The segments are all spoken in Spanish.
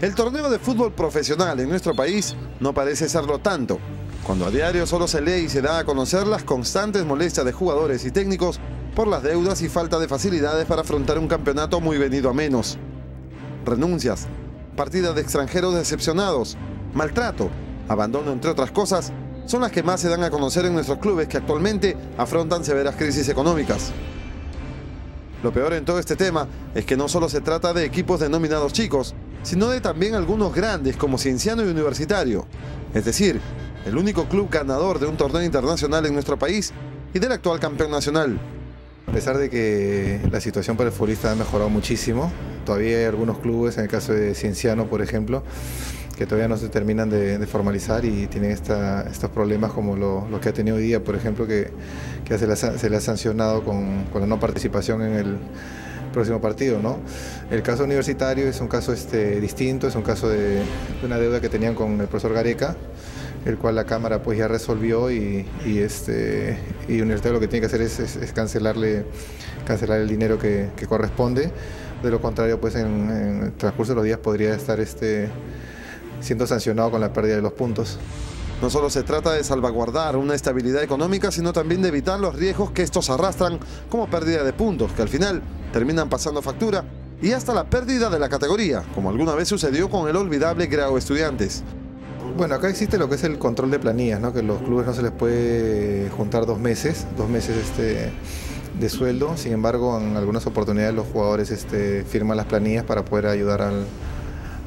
El torneo de fútbol profesional en nuestro país no parece serlo tanto, cuando a diario solo se lee y se da a conocer las constantes molestias de jugadores y técnicos por las deudas y falta de facilidades para afrontar un campeonato muy venido a menos. Renuncias, partidas de extranjeros decepcionados, maltrato, abandono entre otras cosas, son las que más se dan a conocer en nuestros clubes que actualmente afrontan severas crisis económicas. Lo peor en todo este tema es que no solo se trata de equipos denominados chicos, sino de también algunos grandes como Cienciano y Universitario. Es decir, el único club ganador de un torneo internacional en nuestro país y del actual campeón nacional. A pesar de que la situación para el futbolista ha mejorado muchísimo, todavía hay algunos clubes, en el caso de Cienciano por ejemplo, que todavía no se terminan de, formalizar y tienen estos problemas como lo, que ha tenido hoy día, por ejemplo, que, se, le ha, sancionado con, con la no participación en el próximo partido. ¿no? El caso universitario es un caso este, distinto, es un caso de, una deuda que tenían con el profesor Gareca, el cual la Cámara pues ya resolvió y, y este, y Universitario lo que tiene que hacer es, cancelarle, cancelar el dinero que, corresponde. De lo contrario, pues en, el transcurso de los días podría estar este, siendo sancionado con la pérdida de los puntos. No solo se trata de salvaguardar una estabilidad económica, sino también de evitar los riesgos que estos arrastran, como pérdida de puntos, que al final terminan pasando factura, y hasta la pérdida de la categoría, como alguna vez sucedió con el olvidable Grau Estudiantes. Bueno, acá existe lo que es el control de planillas, ¿no? que los clubes no se les puede juntar dos meses, dos meses este, de sueldo, sin embargo en algunas oportunidades los jugadores este, firman las planillas para poder ayudar al,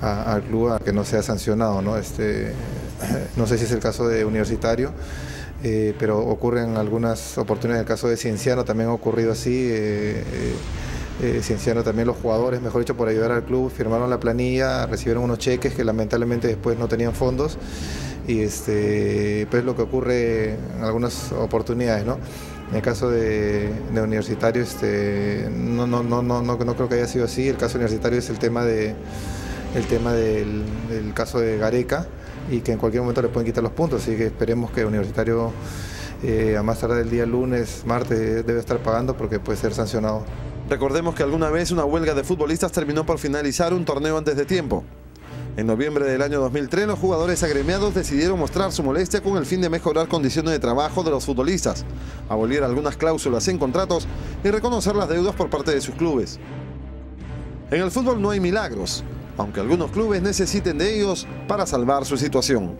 al club a que no sea sancionado. ¿no? Este, no sé si es el caso de Universitario, eh, pero ocurre en algunas oportunidades. En el caso de Cienciano también ha ocurrido así. Eh, eh, Cienciano también los jugadores, mejor dicho, por ayudar al club, firmaron la planilla, recibieron unos cheques que lamentablemente después no tenían fondos. Y este, pues lo que ocurre en algunas oportunidades, ¿no? En el caso de, universitario, este, no, no, no, no, no creo que haya sido así. El caso universitario es el tema de el tema del, caso de Gareca y que en cualquier momento le pueden quitar los puntos, así que esperemos que el Universitario eh, a más tarde del día lunes, martes, debe estar pagando porque puede ser sancionado. Recordemos que alguna vez una huelga de futbolistas terminó por finalizar un torneo antes de tiempo. En noviembre del año 2003, los jugadores agremiados decidieron mostrar su molestia con el fin de mejorar condiciones de trabajo de los futbolistas, abolir algunas cláusulas en contratos y reconocer las deudas por parte de sus clubes. En el fútbol no hay milagros, aunque algunos clubes necesiten de ellos para salvar su situación.